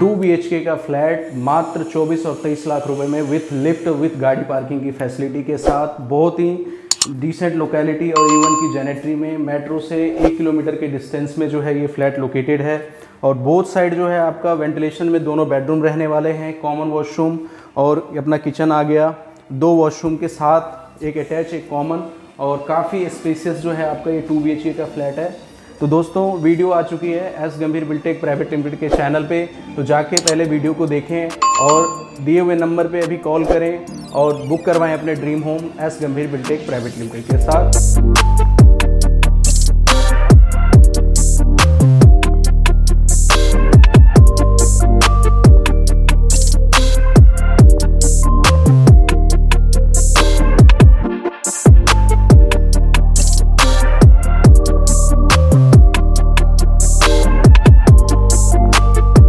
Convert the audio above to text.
To be का flat मात्र 24 और 23 लाख रुपए में विथ लिफ्ट विथ गाड़ी पार्किंग की फैसिलिटी के साथ, बहुत ही डिसेंट लोकेलिटी और इवन की जेनेट्री में मेट्रो से एक किलोमीटर के डिस्टेंस में जो है ये फ्लैट लोकेटेड है। और बोथ साइड जो है आपका वेंटिलेशन में दोनों बेडरूम रहने वाले हैं कॉमन वॉशरूम और अपना किचन आ गया। दो वॉशरूम के साथ एक अटैच एक कॉमन और काफ़ी स्पेसियस जो है आपका ये टू बी का फ्लैट है। तो दोस्तों, वीडियो आ चुकी है S Gambhir Biltech private limited के चैनल पे। तो जाके पहले वीडियो को देखें और दिए हुए नंबर पे अभी कॉल करें और बुक करवाएँ अपने dream home S Gambhir Buildtech private limited के साथ।